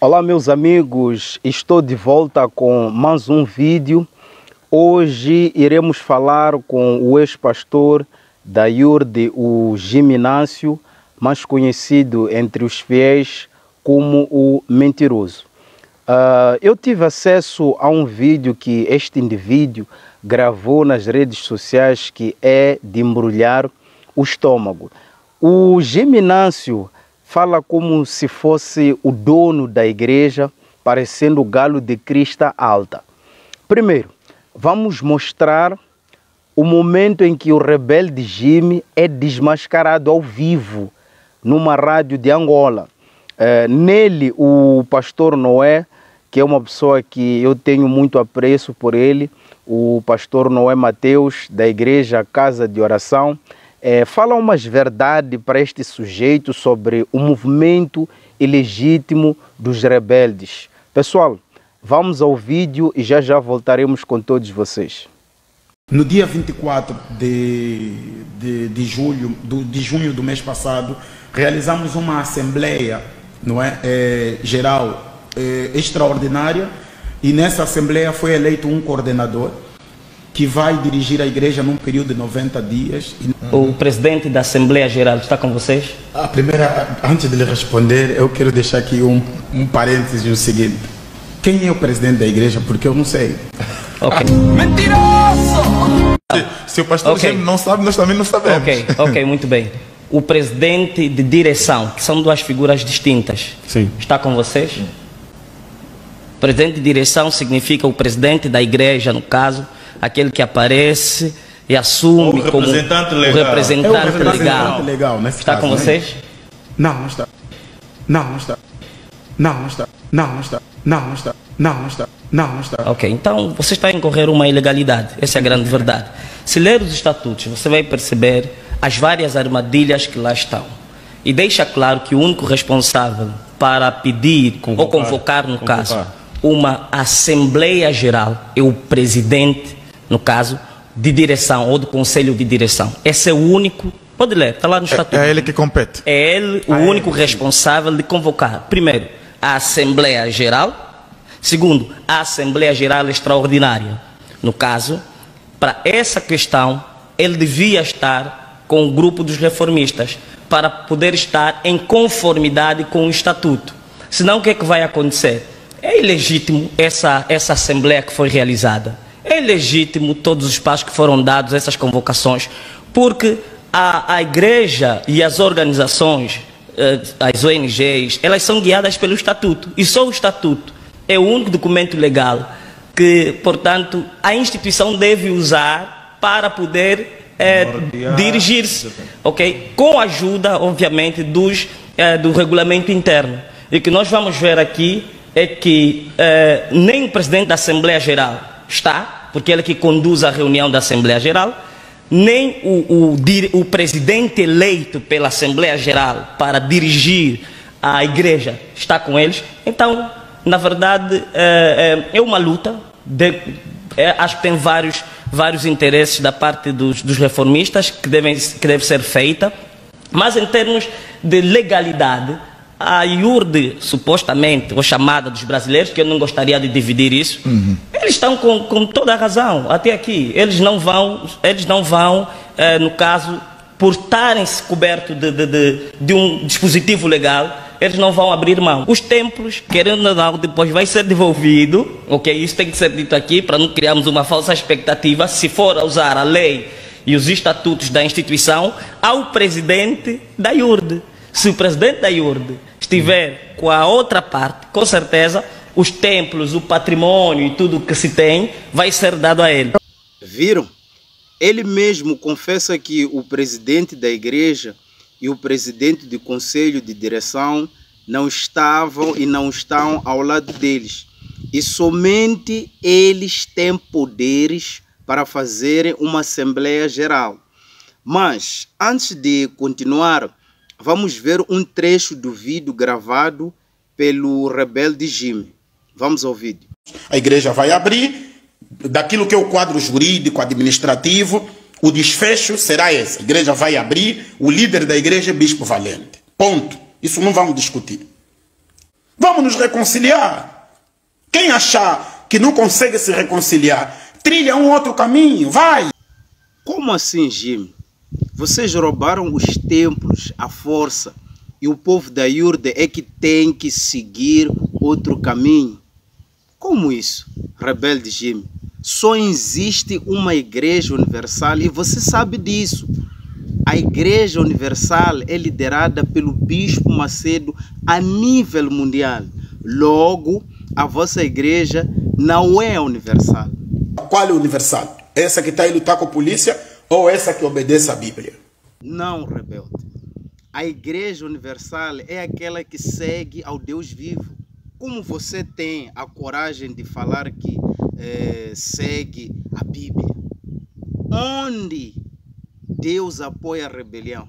Olá meus amigos, estou de volta com mais um vídeo. Hoje iremos falar com o ex-pastor da IURD, o Giminácio, mais conhecido entre os fiéis como o Mentiroso. Uh, eu tive acesso a um vídeo que este indivíduo gravou nas redes sociais que é de embrulhar o estômago. O Geminácio fala como se fosse o dono da igreja, parecendo o galo de crista alta. Primeiro, vamos mostrar o momento em que o rebelde Jimmy é desmascarado ao vivo numa rádio de Angola. É, nele, o pastor Noé, que é uma pessoa que eu tenho muito apreço por ele, o pastor Noé Mateus, da igreja Casa de Oração, é, fala umas verdades para este sujeito sobre o movimento ilegítimo dos rebeldes. Pessoal, vamos ao vídeo e já já voltaremos com todos vocês. No dia 24 de, de, de, julho, do, de junho do mês passado, realizamos uma assembleia não é, é geral é, extraordinária e nessa assembleia foi eleito um coordenador que vai dirigir a igreja num período de 90 dias. O presidente da Assembleia Geral está com vocês? A primeira, antes de lhe responder, eu quero deixar aqui um, um parênteses no seguinte. Quem é o presidente da igreja? Porque eu não sei. Ok. Mentiroso! Se, se o pastor okay. não sabe, nós também não sabemos. Ok, ok, muito bem. O presidente de direção, que são duas figuras distintas, Sim. está com vocês? Presidente de direção significa o presidente da igreja, no caso, aquele que aparece e assume o como representante o legal. representante, é o representante legal. legal está caso, com né? vocês? Não, não está. Não, não está. Não, não está. Não, não está. Não, não está. Não, não está. Não, não está. Ok, então você está a incorrer uma ilegalidade. Essa é a grande verdade. Se ler os estatutos, você vai perceber as várias armadilhas que lá estão. E deixa claro que o único responsável para pedir convocar, ou convocar, no convocar. caso, uma Assembleia Geral é o presidente no caso, de direção ou do conselho de direção. Esse é o único. Pode ler, está lá no estatuto. É, é ele que compete. É ele o ah, único é responsável de convocar, primeiro, a Assembleia Geral, segundo, a Assembleia Geral Extraordinária. No caso, para essa questão, ele devia estar com o grupo dos reformistas, para poder estar em conformidade com o estatuto. Senão, o que é que vai acontecer? É ilegítimo essa, essa assembleia que foi realizada é legítimo todos os passos que foram dados, essas convocações, porque a, a igreja e as organizações, eh, as ONGs, elas são guiadas pelo estatuto. E só o estatuto é o único documento legal que, portanto, a instituição deve usar para poder é, dirigir-se, ok? Com a ajuda, obviamente, dos, é, do regulamento interno. E o que nós vamos ver aqui é que é, nem o presidente da Assembleia Geral está, porque ele é que conduz a reunião da Assembleia Geral, nem o, o, o presidente eleito pela Assembleia Geral para dirigir a igreja está com eles. Então, na verdade, é, é, é uma luta. De, é, acho que tem vários, vários interesses da parte dos, dos reformistas que, devem, que deve ser feita. Mas em termos de legalidade, a IURD, supostamente, ou chamada dos brasileiros, que eu não gostaria de dividir isso, uhum. eles estão com, com, toda a razão, até aqui. Eles não vão, eles não vão eh, no caso, por estarem cobertos de, de, de, de, um dispositivo legal, eles não vão abrir mão. Os templos, querendo ou não, depois vai ser devolvido, ok? Isso tem que ser dito aqui, para não criarmos uma falsa expectativa, se for usar a lei e os estatutos da instituição, ao presidente da IURD. Se o presidente da IURD estiver com a outra parte, com certeza os templos, o patrimônio e tudo que se tem vai ser dado a ele. Viram? Ele mesmo confessa que o presidente da igreja e o presidente do conselho de direção não estavam e não estão ao lado deles. E somente eles têm poderes para fazerem uma Assembleia Geral. Mas, antes de continuar, vamos ver um trecho do vídeo gravado pelo rebelde Jimmy. Vamos ao vídeo. A igreja vai abrir, daquilo que é o quadro jurídico, administrativo, o desfecho será esse. A igreja vai abrir, o líder da igreja é Bispo Valente. Ponto. Isso não vamos discutir. Vamos nos reconciliar. Quem achar que não consegue se reconciliar, trilha um outro caminho, vai. Como assim, Jim? Vocês roubaram os templos à força e o povo da Iurde é que tem que seguir outro caminho. Como isso, rebelde Jim? Só existe uma igreja universal e você sabe disso. A igreja universal é liderada pelo bispo Macedo a nível mundial. Logo, a vossa igreja não é universal. Qual é universal? Essa que está aí lutar com a polícia ou essa que obedece à Bíblia? Não, rebelde. A igreja universal é aquela que segue ao Deus vivo. Como você tem a coragem de falar que é, segue a Bíblia? Onde Deus apoia a rebelião?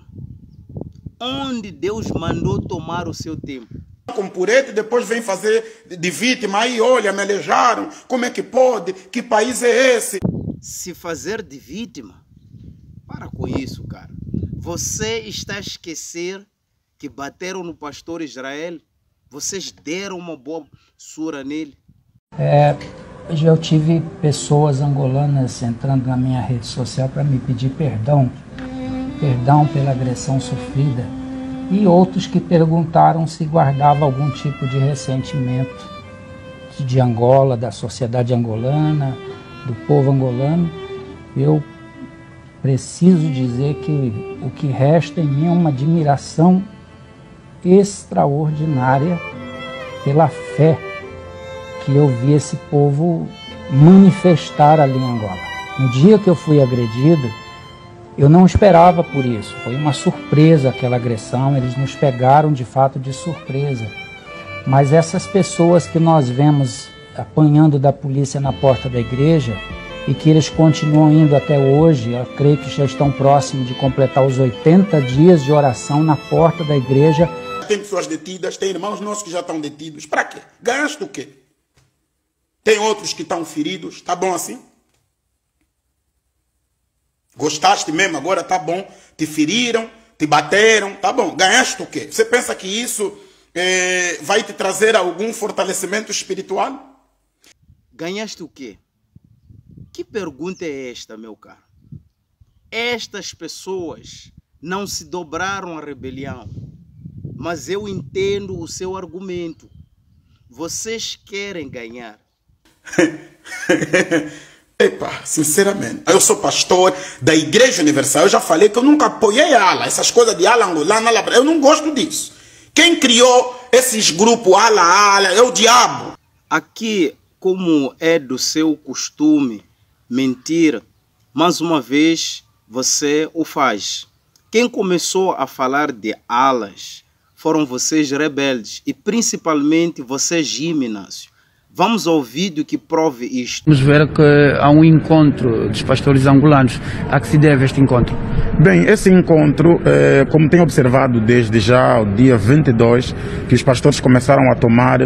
Onde Deus mandou tomar o seu tempo? Com purete, depois vem fazer de vítima. Aí, olha, me alejaram. Como é que pode? Que país é esse? Se fazer de vítima? Para com isso, cara. Você está a esquecer que bateram no pastor Israel? Vocês deram uma boa sura nele? É, eu tive pessoas angolanas entrando na minha rede social para me pedir perdão, perdão pela agressão sofrida, e outros que perguntaram se guardava algum tipo de ressentimento de Angola, da sociedade angolana, do povo angolano. Eu preciso dizer que o que resta em mim é uma admiração extraordinária pela fé que eu vi esse povo manifestar ali em Angola. No dia que eu fui agredido, eu não esperava por isso. Foi uma surpresa aquela agressão, eles nos pegaram de fato de surpresa. Mas essas pessoas que nós vemos apanhando da polícia na porta da igreja, e que eles continuam indo até hoje. Eu creio que já estão próximos de completar os 80 dias de oração na porta da igreja. Tem pessoas detidas, tem irmãos nossos que já estão detidos. Para quê? Ganhaste o quê? Tem outros que estão feridos. Tá bom assim? Gostaste mesmo, agora tá bom. Te feriram, te bateram, tá bom. Ganhaste o quê? Você pensa que isso é, vai te trazer algum fortalecimento espiritual? Ganhaste o quê? Que pergunta é esta, meu caro? Estas pessoas não se dobraram à rebelião, mas eu entendo o seu argumento. Vocês querem ganhar. Epa, sinceramente, eu sou pastor da Igreja Universal. Eu já falei que eu nunca apoiei ala, essas coisas de ala angolana, ala, eu não gosto disso. Quem criou esses grupos ala ala é o diabo. Aqui, como é do seu costume, mentir, mais uma vez você o faz. Quem começou a falar de alas foram vocês rebeldes e principalmente vocês Giminácio. Vamos ao vídeo que prove isto. Vamos ver que há um encontro dos pastores angolanos. A que se deve este encontro? Bem, esse encontro, é, como tenho observado desde já o dia 22, que os pastores começaram a tomar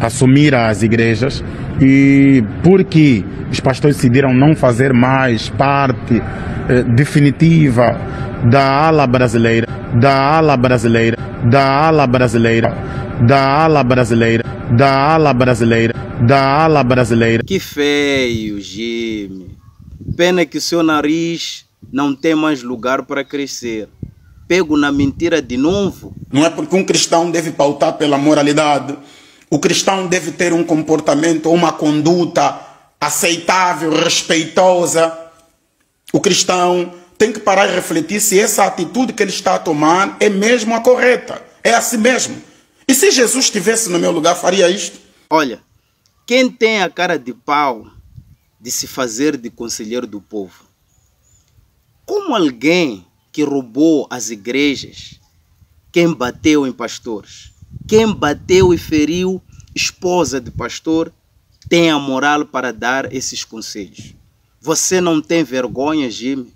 assumir as igrejas e porque os pastores decidiram não fazer mais parte eh, definitiva da ala brasileira, da ala brasileira, da ala brasileira, da ala brasileira, da ala brasileira, da ala brasileira. Que feio, Jimmy. Pena que o seu nariz não tem mais lugar para crescer. Pego na mentira de novo. Não é porque um cristão deve pautar pela moralidade o cristão deve ter um comportamento, uma conduta aceitável, respeitosa. O cristão tem que parar e refletir se essa atitude que ele está a tomar é mesmo a correta. É assim mesmo. E se Jesus estivesse no meu lugar, faria isto? Olha, quem tem a cara de pau de se fazer de conselheiro do povo? Como alguém que roubou as igrejas, quem bateu em pastores, quem bateu e feriu esposa de pastor tem a moral para dar esses conselhos. Você não tem vergonha, Jimmy?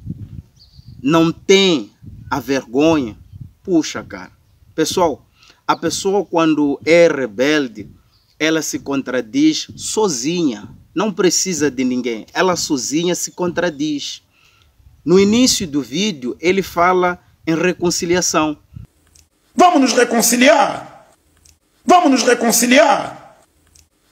Não tem a vergonha? Puxa, cara. Pessoal, a pessoa quando é rebelde, ela se contradiz sozinha. Não precisa de ninguém. Ela sozinha se contradiz. No início do vídeo, ele fala em reconciliação. Vamos nos reconciliar. Vamos nos reconciliar.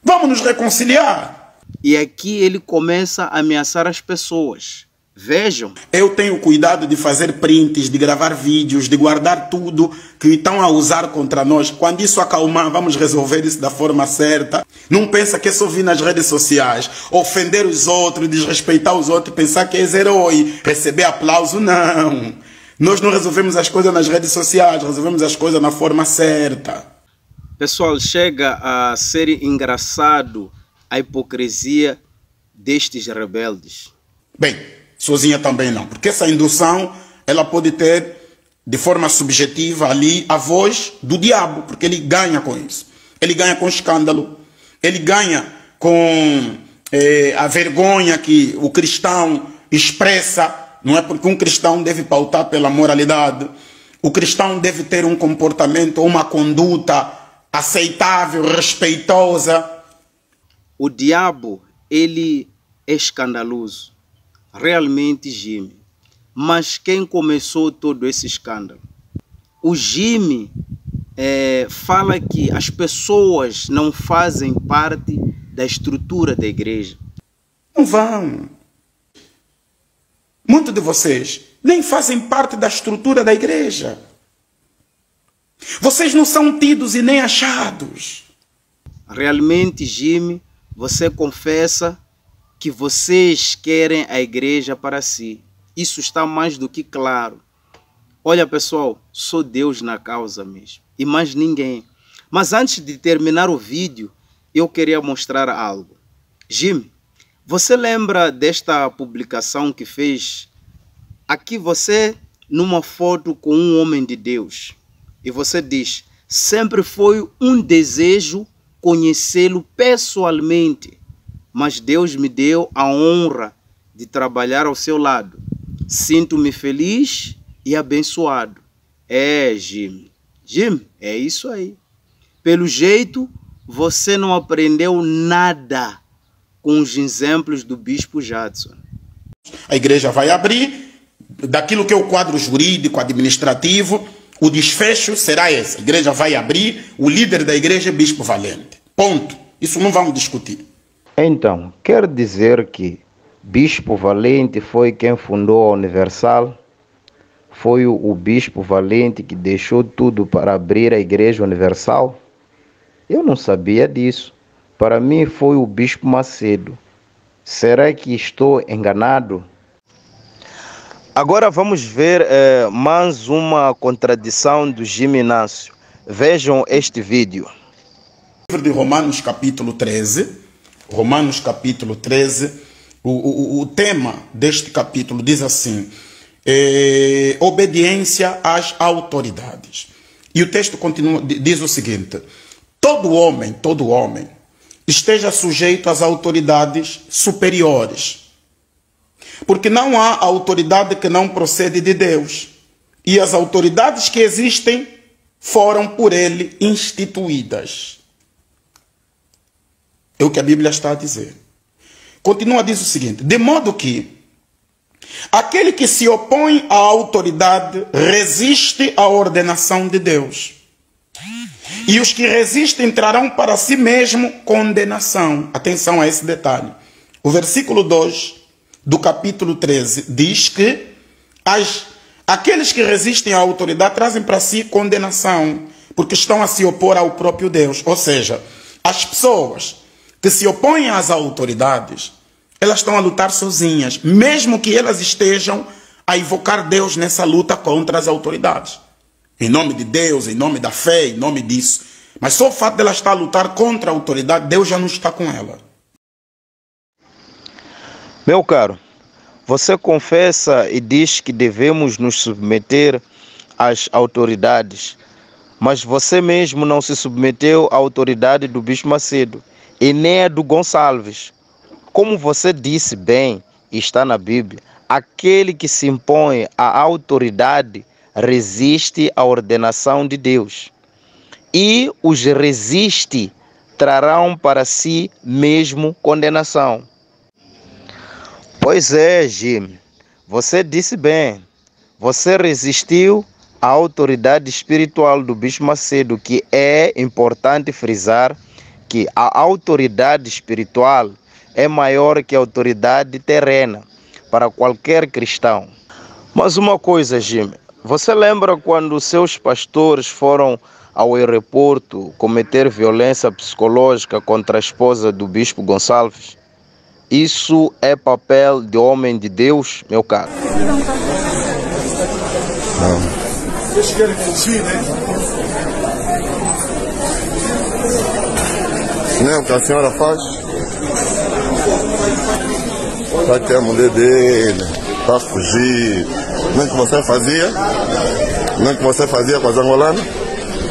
Vamos nos reconciliar. E aqui ele começa a ameaçar as pessoas. Vejam. Eu tenho cuidado de fazer prints, de gravar vídeos, de guardar tudo que estão a usar contra nós. Quando isso acalmar, vamos resolver isso da forma certa. Não pensa que é só vir nas redes sociais, ofender os outros, desrespeitar os outros, pensar que és herói, receber aplauso. Não. Nós não resolvemos as coisas nas redes sociais, resolvemos as coisas na forma certa. Pessoal, chega a ser engraçado a hipocrisia destes rebeldes. Bem, sozinha também não, porque essa indução ela pode ter de forma subjetiva ali a voz do diabo, porque ele ganha com isso. Ele ganha com escândalo, ele ganha com eh, a vergonha que o cristão expressa não é porque um cristão deve pautar pela moralidade. O cristão deve ter um comportamento, uma conduta aceitável, respeitosa. O diabo, ele é escandaloso. Realmente, Jimmy. Mas quem começou todo esse escândalo? O Jimmy é, fala que as pessoas não fazem parte da estrutura da igreja. Não vão. Muitos de vocês nem fazem parte da estrutura da igreja. Vocês não são tidos e nem achados. Realmente, Jimmy, você confessa que vocês querem a igreja para si. Isso está mais do que claro. Olha, pessoal, sou Deus na causa mesmo. E mais ninguém. Mas antes de terminar o vídeo, eu queria mostrar algo. Jimmy, você lembra desta publicação que fez? Aqui você, numa foto com um homem de Deus, e você diz: sempre foi um desejo conhecê-lo pessoalmente, mas Deus me deu a honra de trabalhar ao seu lado. Sinto-me feliz e abençoado. É, Jim. Jim, é isso aí. Pelo jeito, você não aprendeu nada com os exemplos do bispo Jadson. A igreja vai abrir, daquilo que é o quadro jurídico, administrativo, o desfecho será esse. A igreja vai abrir, o líder da igreja é bispo valente. Ponto. Isso não vamos discutir. Então, quer dizer que Bispo Valente foi quem fundou a Universal? Foi o, Bispo Valente que deixou tudo para abrir a Igreja Universal? Eu não sabia disso. Para mim foi o Bispo Macedo. Será que estou enganado? Agora vamos ver eh, mais uma contradição do Giminácio. Vejam este vídeo. Livro de Romanos capítulo 13. Romanos capítulo 13. O, o, o tema deste capítulo diz assim: eh, obediência às autoridades. E o texto continua, diz o seguinte: todo homem, todo homem, esteja sujeito às autoridades superiores. Porque não há autoridade que não procede de Deus. E as autoridades que existem foram por ele instituídas. É o que a Bíblia está a dizer. Continua a dizer o seguinte: de modo que aquele que se opõe à autoridade resiste à ordenação de Deus. E os que resistem trarão para si mesmo condenação. Atenção a esse detalhe. O versículo 2 do capítulo 13 diz que as, aqueles que resistem à autoridade trazem para si condenação, porque estão a se opor ao próprio Deus. Ou seja, as pessoas que se opõem às autoridades, elas estão a lutar sozinhas, mesmo que elas estejam a invocar Deus nessa luta contra as autoridades. Em nome de Deus, em nome da fé, em nome disso. Mas só o fato dela estar a lutar contra a autoridade, Deus já não está com ela. Meu caro, você confessa e diz que devemos nos submeter às autoridades, mas você mesmo não se submeteu à autoridade do Bispo Macedo e nem a do Gonçalves. Como você disse bem, está na Bíblia, aquele que se impõe à autoridade resiste à ordenação de Deus. E os resiste trarão para si mesmo condenação. Pois é, Jim, você disse bem. Você resistiu a autoridade espiritual do Bispo Macedo, que é importante frisar que a autoridade espiritual é maior que a autoridade terrena para qualquer cristão. Mas uma coisa, Jimmy, você lembra quando seus pastores foram ao aeroporto cometer violência psicológica contra a esposa do Bispo Gonçalves? Isso é papel de homem de Deus, meu caro. Não. Eles querem fugir, né? Não é o que a senhora faz? Está aqui a mulher dele, está a fugir. Não é que você fazia? Não é que você fazia com as angolanas?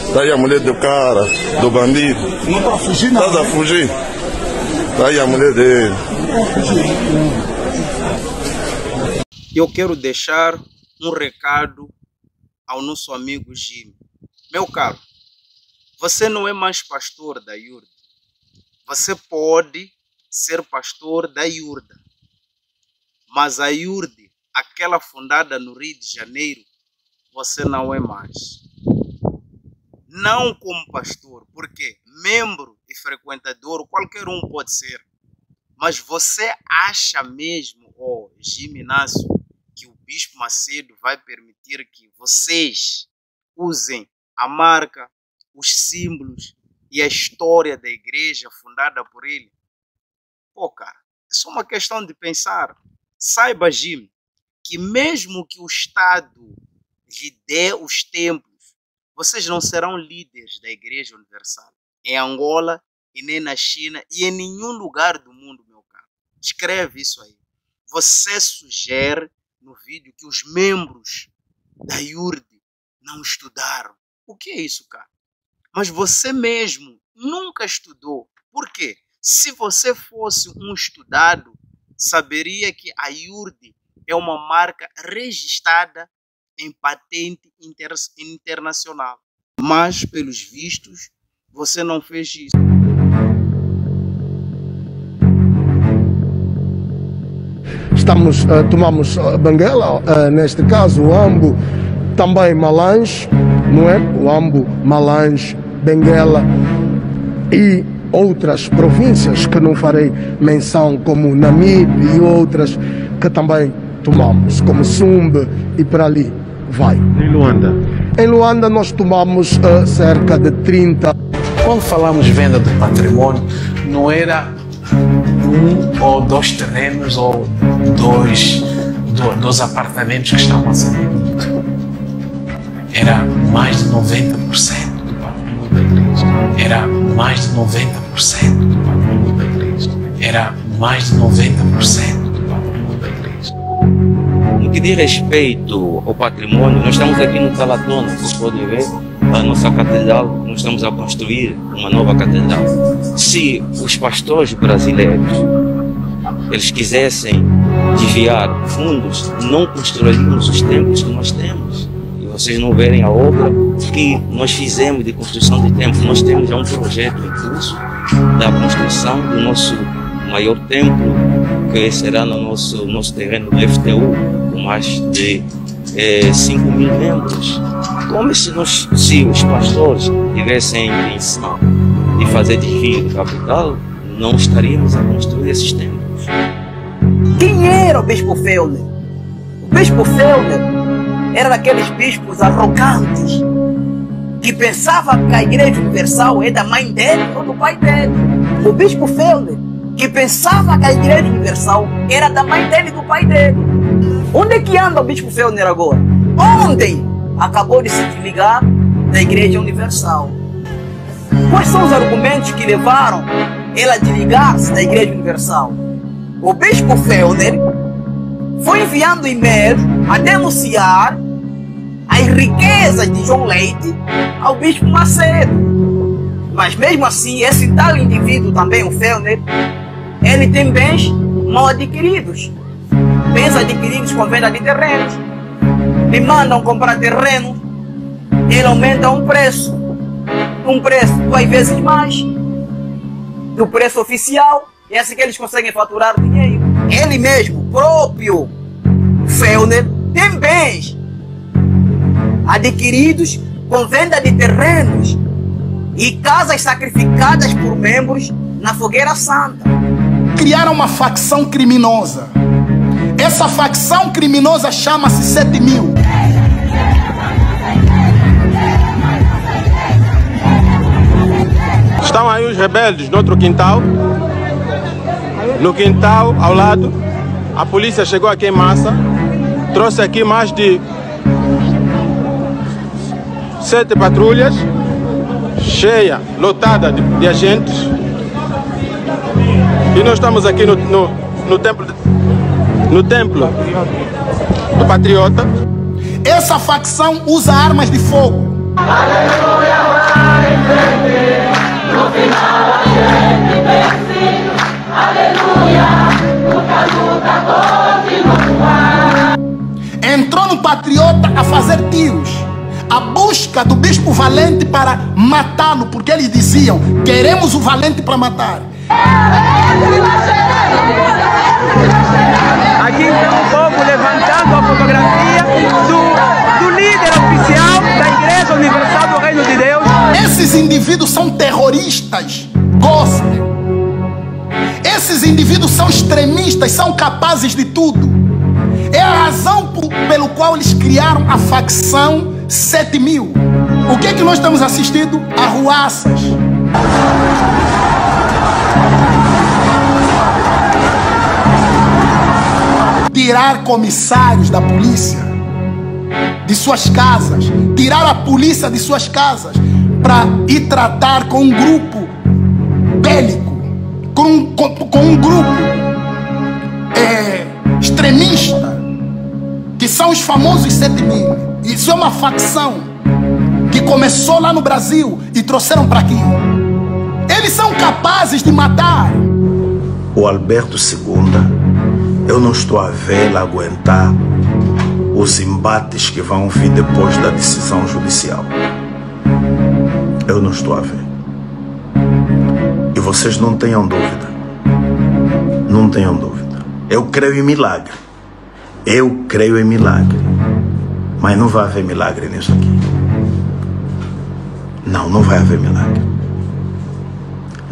Está aí a mulher do cara, do bandido. Não está a fugir, não. Estás a fugir? Aí a mulher dele. Eu quero deixar um recado ao nosso amigo Jimmy. Meu caro, você não é mais pastor da Iurda. Você pode ser pastor da Iurda. Mas a Iurde, aquela fundada no Rio de Janeiro, você não é mais. Não como pastor, porque membro e frequentador qualquer um pode ser. Mas você acha mesmo, ó oh, Jimmy Inácio, que o Bispo Macedo vai permitir que vocês usem a marca, os símbolos e a história da igreja fundada por ele? Pô, cara, é só uma questão de pensar. Saiba, Jim, que mesmo que o Estado lhe dê os templos, vocês não serão líderes da Igreja Universal. Em Angola, e nem na China, e em nenhum lugar do mundo, meu caro. Escreve isso aí. Você sugere no vídeo que os membros da IURD não estudaram. O que é isso, cara? Mas você mesmo nunca estudou. Por quê? Se você fosse um estudado, saberia que a IURD é uma marca registrada em patente inter internacional. Mas, pelos vistos, você não fez isso. estamos, uh, tomamos uh, Banguela, uh, neste caso o Ambo, também Malange, não é? O Ambo, Malange, Benguela e outras províncias que não farei menção, como Namibe e outras que também tomamos, como Sumbe e para ali vai. Em Luanda? Em Luanda nós tomamos uh, cerca de 30. Quando falamos venda de patrimônio, não era um ou dois terrenos ou dois, do, dos apartamentos que estavam a ser vendidos. Era mais de 90% do patrimônio da igreja. Era mais de 90% do patrimônio da igreja. Era mais de 90% No que diz respeito ao patrimônio, nós estamos aqui no Talatona, vocês podem ver a nossa catedral, nós estamos a construir uma nova catedral. Se os pastores brasileiros eles quisessem desviar fundos, não construiríamos os templos que nós temos. E vocês não verem a obra que nós fizemos de construção de templos. Nós temos já um projeto em curso da construção do nosso maior templo, que será no nosso, nosso terreno do FTU, mais de é, 5 mil membros. Como se, nós, se os pastores tivessem a intenção de fazer de capital, não estaríamos a construir esses templos. Quem era o bispo Felder? O bispo Felder era daqueles bispos arrogantes que pensava que a igreja universal é da mãe dele ou do pai dele. O bispo Felder que pensava que a igreja universal era da mãe dele e do pai dele. Onde é que anda o bispo Felder agora? Ontem acabou de se desligar da igreja universal. Quais são os argumentos que levaram ele a desligar-se da igreja universal? O bispo Felder foi enviando e-mails a denunciar as riquezas de João Leite ao bispo Macedo. Mas mesmo assim, esse tal indivíduo também, o Felder, ele tem bens mal adquiridos. Adquiridos com venda de terrenos. Me mandam comprar terreno, ele aumenta um preço. Um preço duas vezes mais do preço oficial. E é assim que eles conseguem faturar dinheiro. Ele mesmo, próprio Felner, tem bens adquiridos com venda de terrenos e casas sacrificadas por membros na fogueira santa. Criaram uma facção criminosa. Essa facção criminosa chama-se 7 mil. Estão aí os rebeldes no outro quintal. No quintal, ao lado, a polícia chegou aqui em massa, trouxe aqui mais de sete patrulhas, cheia, lotada de, de agentes. E nós estamos aqui no, no, no templo, no templo do Patriota. Essa facção usa armas de fogo. Aleluia, vai no final a gente vence. Aleluia, luta, luta, continua. Entrou no Patriota a fazer tiros a busca do bispo valente para matá-lo, porque eles diziam: queremos o valente para matar. Aqui está o povo levantando a fotografia do, do líder oficial da Igreja Universal do Reino de Deus. Esses indivíduos são terroristas gospel. Esses indivíduos são extremistas, são capazes de tudo. É a razão por, pelo qual eles criaram a facção 7 mil. O que é que nós estamos assistindo? Arruaças. Tirar comissários da polícia de suas casas, tirar a polícia de suas casas para ir tratar com um grupo bélico, com um, com, com um grupo é, extremista, que são os famosos 7 mil. Isso é uma facção que começou lá no Brasil e trouxeram para aqui. Eles são capazes de matar. O Alberto II, eu não estou a vê-lo aguentar os embates que vão vir depois da decisão judicial. Eu não estou a ver. E vocês não tenham dúvida. Não tenham dúvida. Eu creio em milagre. Eu creio em milagre. Mas não vai haver milagre nisso aqui. Não, não vai haver milagre.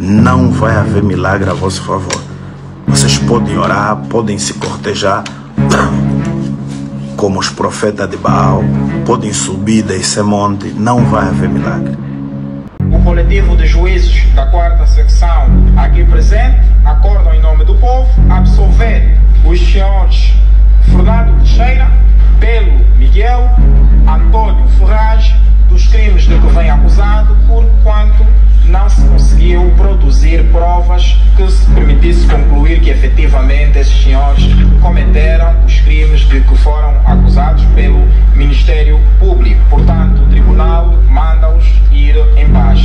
Não vai haver milagre a vosso favor. Vocês podem orar, podem se cortejar, como os profetas de Baal, podem subir desse monte, não vai haver milagre. O coletivo de juízes da quarta secção aqui presente acordam em nome do povo absolver os senhores Fernando Teixeira, pelo Miguel Antônio Ferraz dos crimes de que vem acusado, por quanto não se conseguiu produzir provas que se permitisse concluir que efetivamente esses senhores cometeram os crimes de que foram acusados pelo Ministério Público. Portanto, o Tribunal manda-os ir em paz.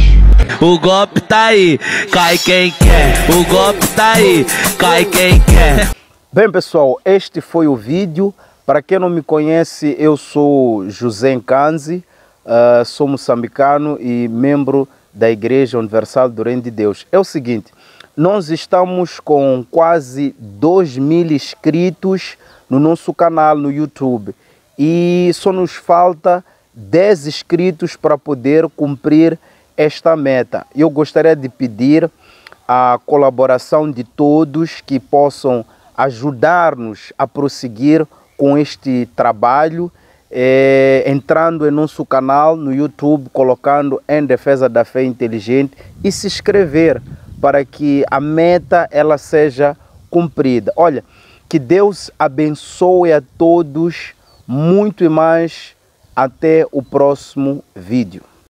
O golpe tá aí, cai quem quer. O golpe tá aí, cai quem quer. Bem, pessoal, este foi o vídeo. Para quem não me conhece, eu sou José Nkanzi, uh, sou moçambicano e membro da Igreja Universal do Reino de Deus. É o seguinte, nós estamos com quase 2 mil inscritos no nosso canal no YouTube e só nos falta 10 inscritos para poder cumprir esta meta. Eu gostaria de pedir a colaboração de todos que possam ajudar-nos a prosseguir com este trabalho, é, entrando em nosso canal no YouTube, colocando Em Defesa da Fé Inteligente e se inscrever para que a meta ela seja cumprida. Olha, que Deus abençoe a todos muito e mais. Até o próximo vídeo.